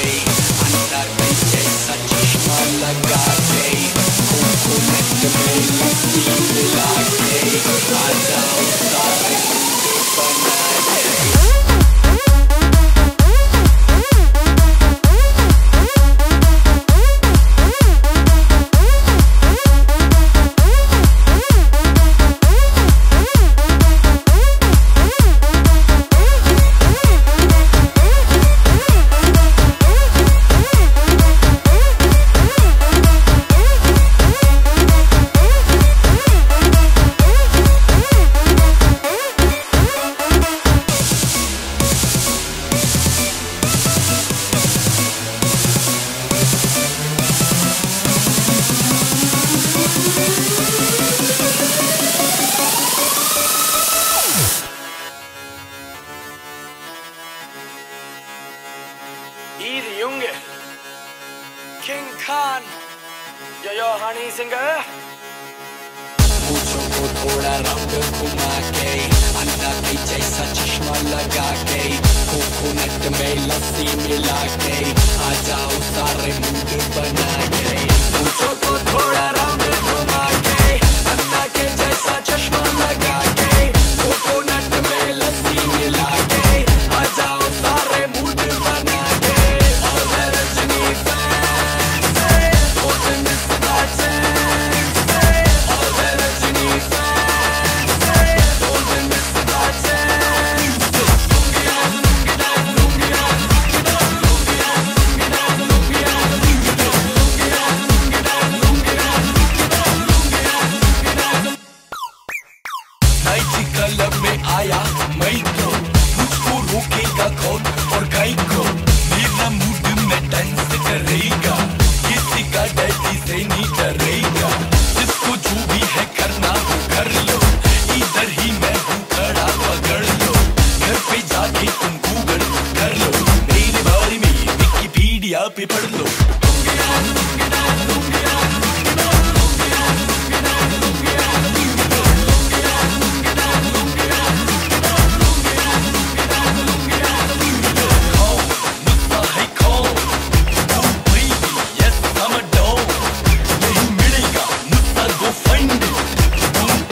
Hey. Idi Junge. King Khan. Yo yo, honey singer. थोड़ा रंग घुमा के अंडा के जैसा चश्मा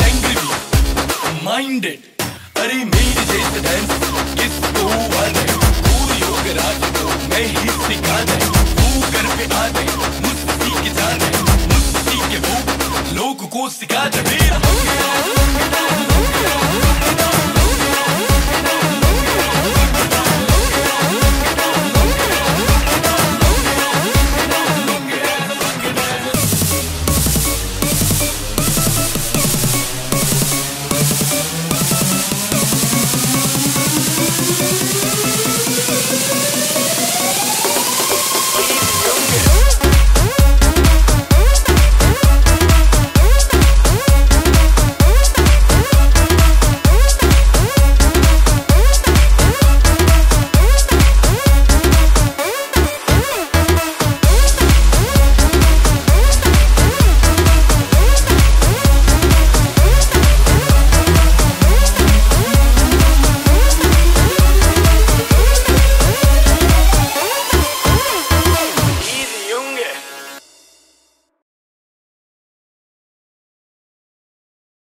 angry me, mind it अरे मेरे जैसे डांस किसको आ ही सिखा दे घर आ सीख जा दे सीख के वो लोग को सिखा